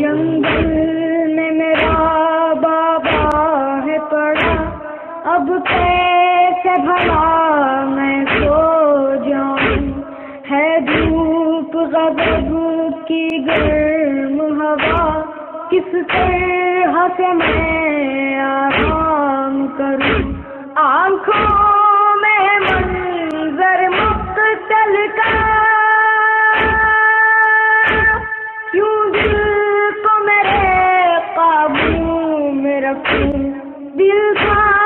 जंगल में मेरा बाबा है पड़ा। अब भला सो है धूप की गर्म हवा। आराम करूँ? आँखों को मेरे काबू में रखूँ। दिल का